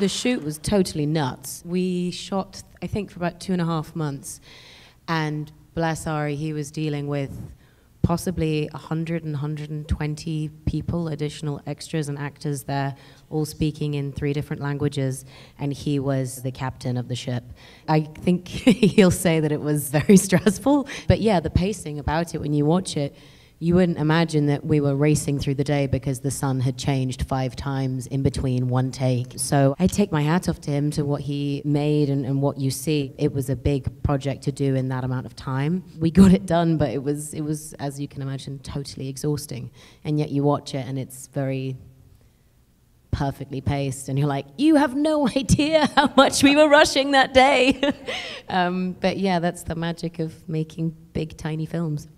The shoot was totally nuts. We shot, I think, for about two and a half months. And bless Ari, he was dealing with possibly 100 and 120 people, additional extras and actors there, all speaking in three different languages, and he was the captain of the ship. I think he'll say that it was very stressful, but yeah, the pacing about it when you watch it, you wouldn't imagine that we were racing through the day because the sun had changed five times in between one take. So I take my hat off to him to what he made and, and what you see. It was a big project to do in that amount of time. We got it done, but it was it was, as you can imagine, totally exhausting. And yet you watch it and it's very perfectly paced and you're like you have no idea how much we were rushing that day um, but yeah that's the magic of making big tiny films